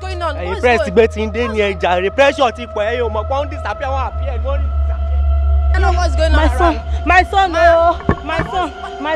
Going on? ẹ̀yin press gbé ti ń dé ní ẹja rẹ̀ pressure ti pọ̀ ẹ̀yin ò mọ̀ pé wọ́n disappear wọ́n appear wọ́n disappear. I know what's going My on son, around. my son, oh, my son, my.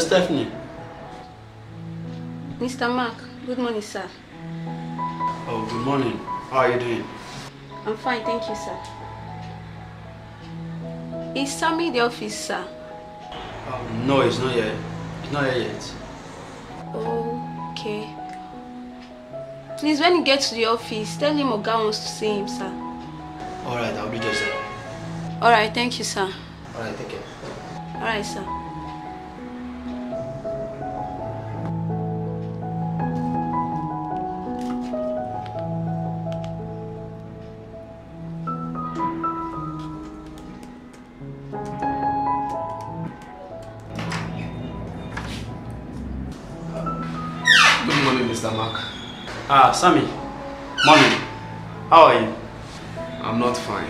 Hello, Stephanie. Mr. Mark, good morning, sir. Oh, good morning. How are you doing? I'm fine, thank you, sir. Is Sammy in the office, sir? Um, no, it's not yet. It's not here yet. Okay. Please, when you get to the office, tell him Oga wants to see him, sir. All right, I'll be just that. Alright, thank you, sir. All right, take care. Alright, sir. Mr. Mark. Ah, Sammy. Mommy, How are you? I'm not fine.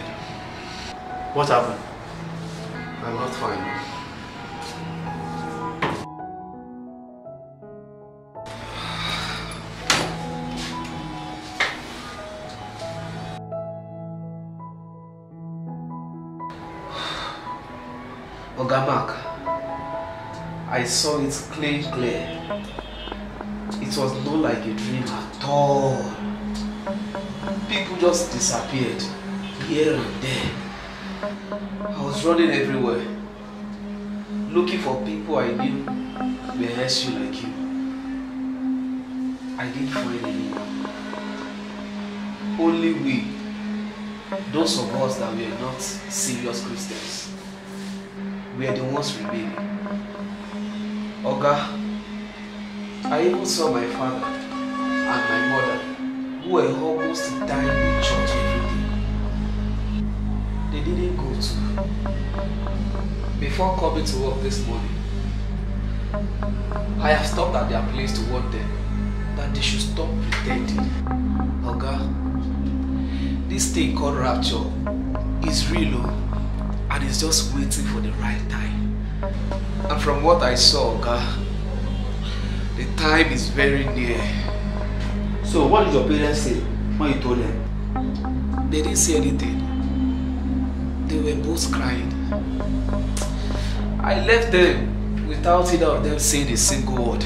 What happened? I'm not fine. Oga Mark, I saw it clear, clear. It was not like a dream at all. People just disappeared here and there. I was running everywhere, looking for people I knew were SU like you. I didn't find anyone. Only we, those of us that were not serious Christians, we are the ones remaining. Oga, I even saw my father and my mother who were almost dying in church every day. They didn't go to. Before coming to work this morning, I have stopped at their place to warn them that they should stop pretending. Oga, this thing called rapture is real oh, and it's just waiting for the right time. And from what I saw, Oga, the time is very near. So, what did your parents say when you told them? They didn't say anything. They were both crying. I left them without either of them saying a single word.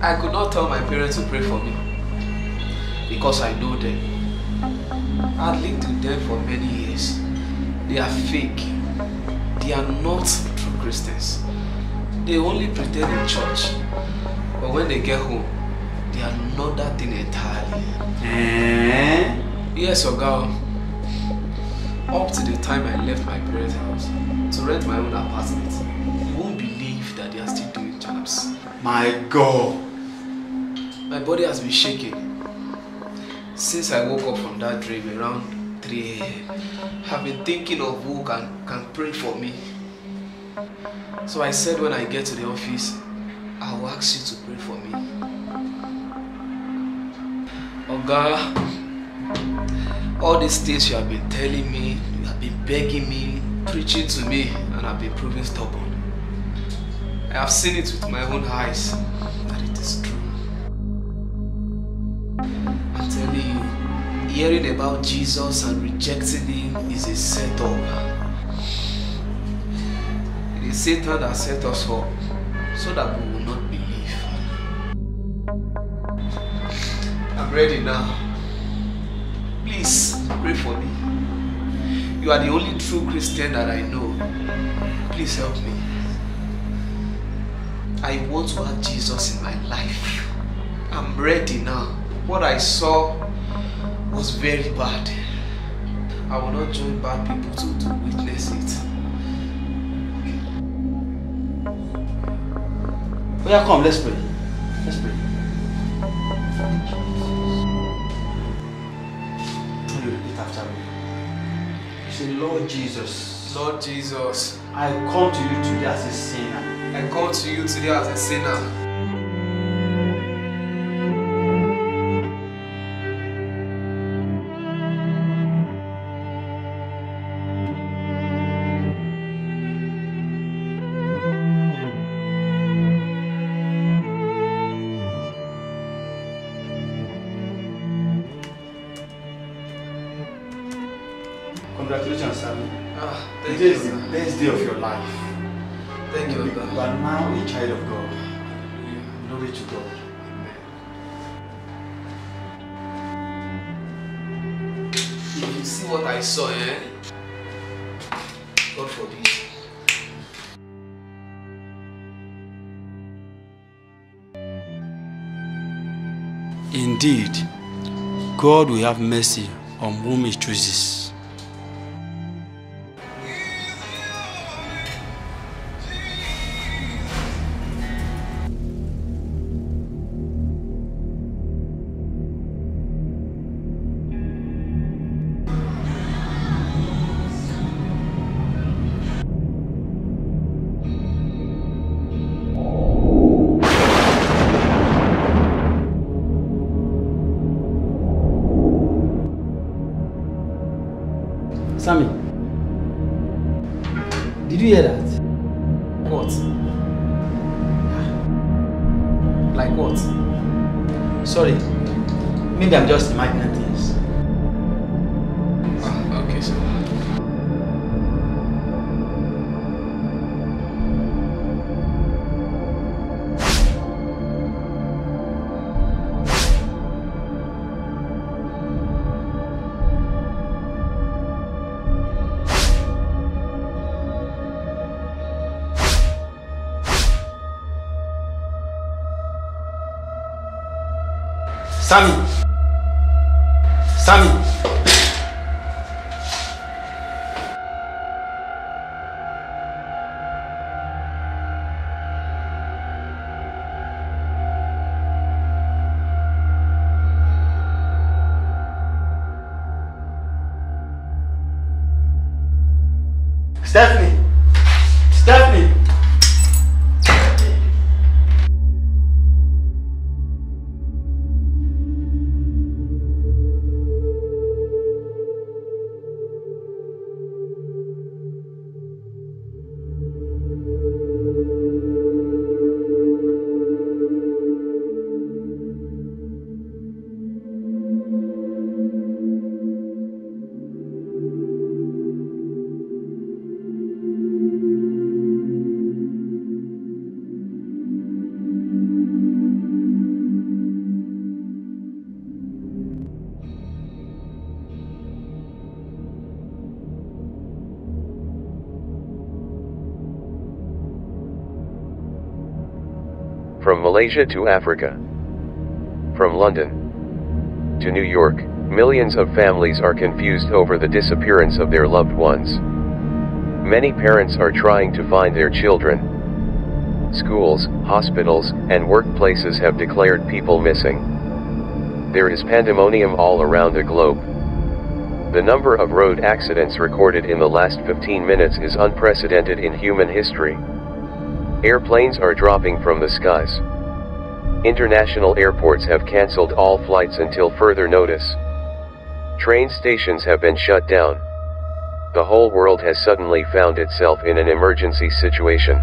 I could not tell my parents to pray for me because I know them. I've lived with them for many years. They are fake. They are not true Christians. They only pretend in church. But when they get home, they are another thing entirely. Eh? Yes, Oga. Up to the time I left my parents' house to rent my own apartment, you won't believe that they are still doing jobs. My God. My body has been shaking. Since I woke up from that dream around 3 a.m., I've been thinking of who can, can pray for me. So I said when I get to the office, I will ask you to pray for me. Oga, all these things you have been telling me, you have been begging me, preaching to me, and I've been proving stubborn. I have seen it with my own eyes that it is true. I'm telling you, hearing about Jesus and rejecting him is a setup. Satan that set us up so that we will not believe. I'm ready now. Please pray for me. You are the only true Christian that I know. Please help me. I want to have Jesus in my life. I'm ready now. What I saw was very bad. I will not join bad people to, to witness it. Oh yeah, come, let's pray. Let's pray. You repeat after me. You say, Lord Jesus, Lord Jesus, I come to you today as a sinner. I come to you today as a sinner. Congratulations, Sammy. Ah, thank Today you. is the best day of your life. Thank you, You God. are now a child of God. Hallelujah. Glory to God. If you see what I saw, eh? God forbid. Indeed, God will have mercy on whom He chooses. Sammy, did you hear that? What? Like what? Sorry, maybe I'm just imagining Sammy! Sammy! Stephanie! Stephanie! Malaysia to Africa. From London to New York, millions of families are confused over the disappearance of their loved ones. Many parents are trying to find their children. Schools, hospitals, and workplaces have declared people missing. There is pandemonium all around the globe. The number of road accidents recorded in the last 15 minutes is unprecedented in human history. Airplanes are dropping from the skies. International airports have cancelled all flights until further notice. Train stations have been shut down. The whole world has suddenly found itself in an emergency situation.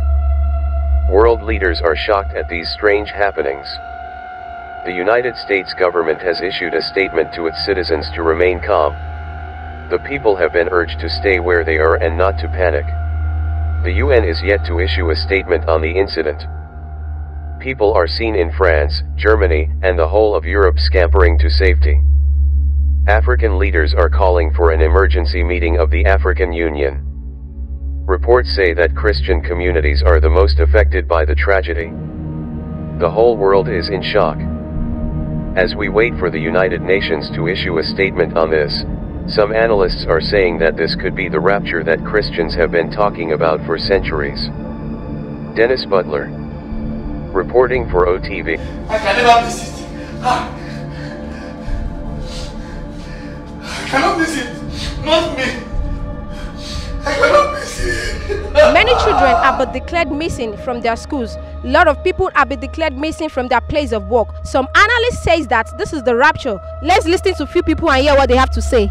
World leaders are shocked at these strange happenings. The United States government has issued a statement to its citizens to remain calm. The people have been urged to stay where they are and not to panic. The UN is yet to issue a statement on the incident. People are seen in France, Germany, and the whole of Europe scampering to safety. African leaders are calling for an emergency meeting of the African Union. Reports say that Christian communities are the most affected by the tragedy. The whole world is in shock. As we wait for the United Nations to issue a statement on this, some analysts are saying that this could be the rapture that Christians have been talking about for centuries. Dennis Butler. Reporting for OTV. I can never miss it. Ah. I cannot miss it. Not me. I cannot miss it. Many children have been declared missing from their schools. A lot of people have been declared missing from their place of work. Some analysts say that this is the rapture. Let's listen to few people and hear what they have to say.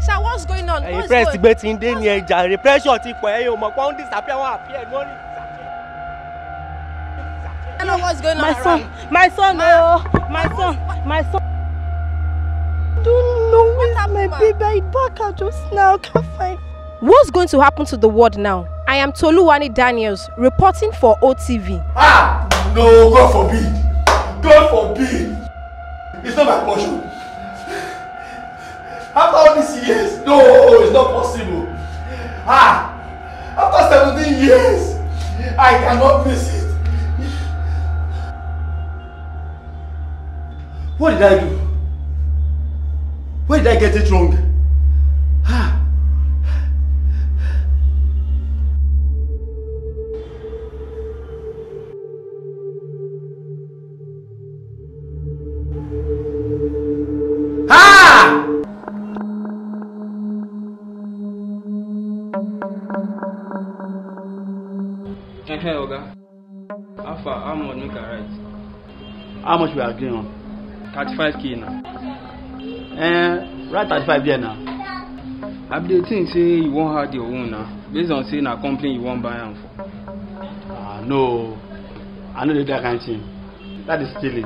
Sir, what's going on? ẹ̀yin What's press going gbé ti ń dé ní ẹja rẹ pressure ti pọ̀ ẹ̀yin ò mọ̀ pé wọ́n disappear wọ́n appear wọ́n ní. I know what's going on My son, around. my son, oh, my son, my son. Don't know where's my ma? baby. I back out just now. Can't find. What's going to happen to the world now? I am Toluwani Daniels, reporting for OTV. Ah! No, God forbid. God forbid. It's not my portion. After all these years, no, it's not possible. Ah! After 17 years, I cannot miss it. What did I do? Where did I get it wrong? Ah! Hey, Oga. How far? How much make I write? How much we agree on? 35k now. Eh, write 35 there now. I be dey think say you wan add your own now. Based on say na company you wan buy am for. Ah, no. I know that kind of thing. That is stealing.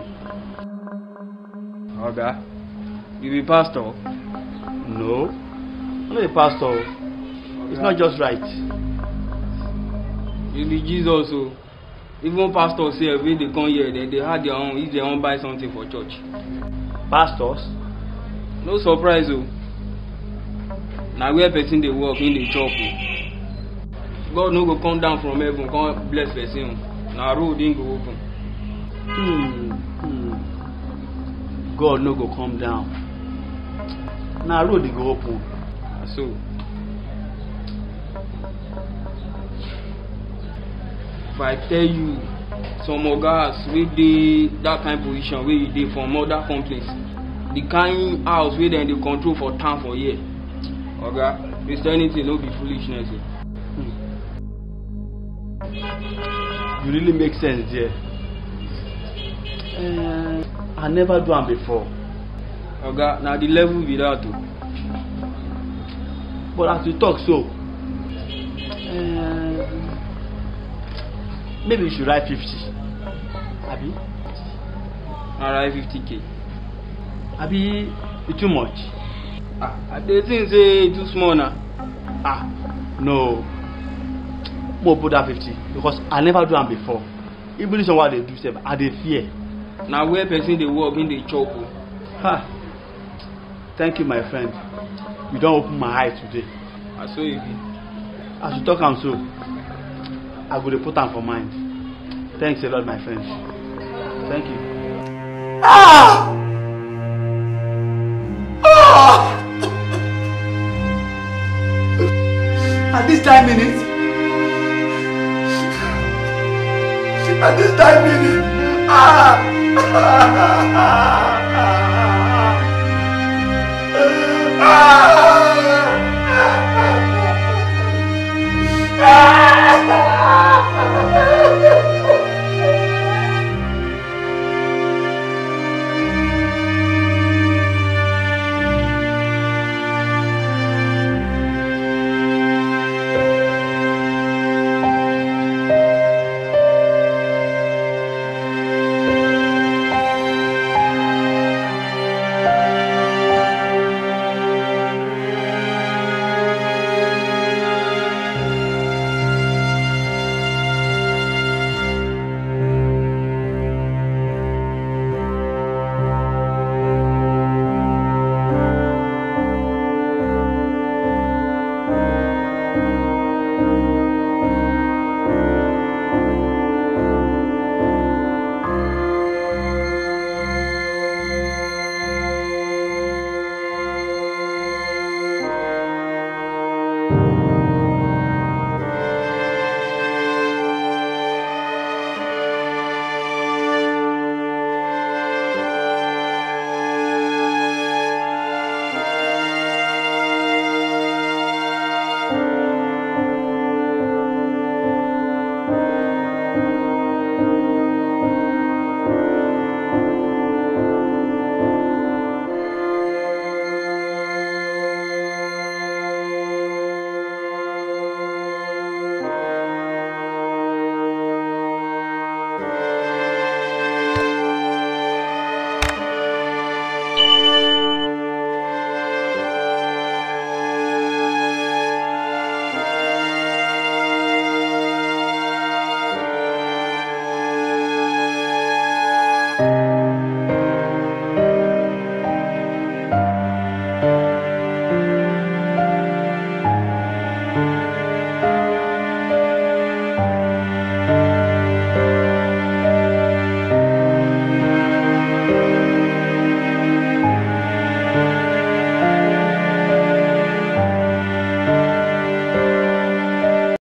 Oga, you be pastor? No. I'm not a pastor. It's not just right. You be Jesus o. Even pastor sef wey dey come here dem dey add their own if dem wan buy something for church. Pastors? No surprise o. Na where person dey work him dey chop o. God no go come down from heaven come bless person o. Na road him go open. Hmm. hmm. God no go come down. Na road e go open. Na so. If I tell you some ogas wey dey that kind position wey you dey from other companies the kind house wey dem dey control for town for here oga christianity no be foolishness o. You really make sense there. Uh, I never do am before. oga na the level be that o. But as you talk so, uh, maybe you should write 50. Abi? na right fifty k. Abi, e too much? ah i dey think say e too small na. Ah, no. Mo put that 50 because I never do am before. Even this one wey I dey do sef, I dey fear. na where person dey work him dey chop o. Ha! Thank you, my friend. You don open my eye today. na so e be. As you talk am so, I go dey put am for mind. Thanks a lot, my friend. Thank you. Ah! Ah! At this time minute, at this time minute, ah! ah! ah! ah! ah!